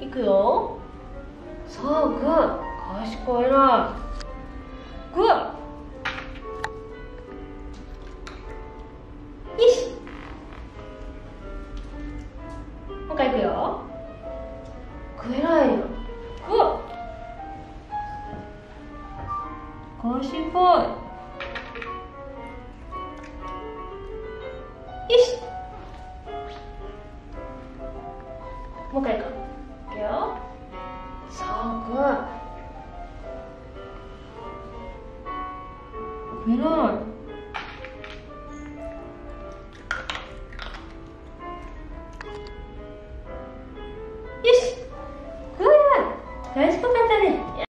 いくよ。そうグー。賢いな。グー。よし。もう一回いくよ。グー偉いよ。グー。賢い。よし。もう一回いく。はメロいよし。うわ嬉しかったね。